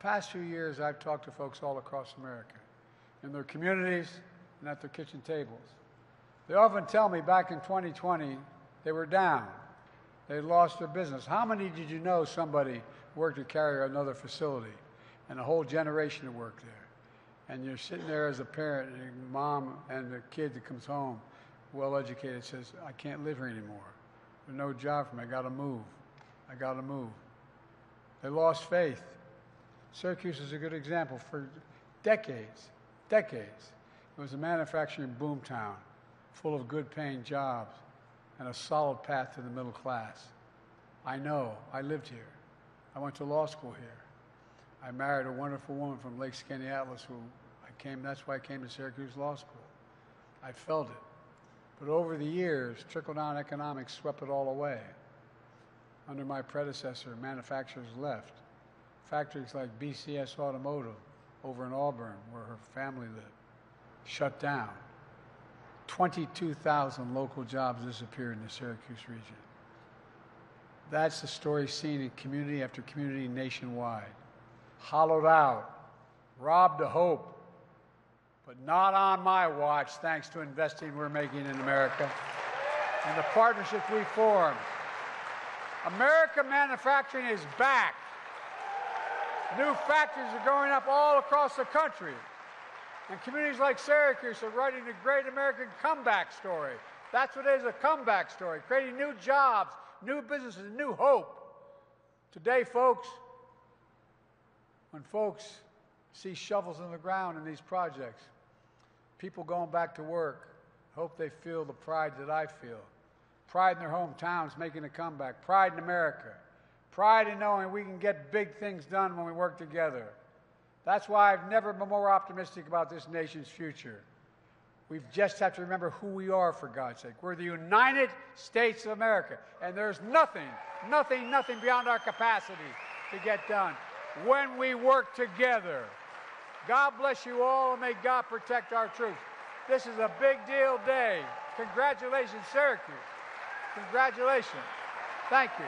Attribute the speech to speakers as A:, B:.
A: past few years, I've talked to folks all across America, in their communities and at their kitchen tables. They often tell me back in 2020, they were down. They lost their business. How many did you know somebody worked at Carrier another facility and a whole generation to work there? And you're sitting there as a parent, and your mom and the kid that comes home, well educated, says, I can't live here anymore. There's no job for me. I got to move. I got to move. They lost faith. Syracuse is a good example. For decades, decades, it was a manufacturing boomtown full of good paying jobs and a solid path to the middle class. I know. I lived here. I went to law school here. I married a wonderful woman from Lake Skaneateles who I came, that's why I came to Syracuse Law School. I felt it. But over the years, trickle down economics swept it all away. Under my predecessor, manufacturers left. Factories like BCS Automotive over in Auburn, where her family lived, shut down. 22,000 local jobs disappeared in the Syracuse region. That's the story seen in community after community nationwide. Hollowed out, robbed of hope, but not on my watch, thanks to investing we're making in America and the partnerships we formed. American manufacturing is back. New factories are going up all across the country. And communities like Syracuse are writing a great American comeback story. That's what it is a comeback story, creating new jobs, new businesses, new hope. Today, folks, when folks see shovels in the ground in these projects, people going back to work, hope they feel the pride that I feel. Pride in their hometowns making a comeback, pride in America, pride in knowing we can get big things done when we work together. That's why I've never been more optimistic about this nation's future. We just have to remember who we are, for God's sake. We're the United States of America, and there's nothing, nothing, nothing beyond our capacity to get done when we work together. God bless you all, and may God protect our troops. This is a big deal day. Congratulations, Syracuse. Congratulations. Thank you.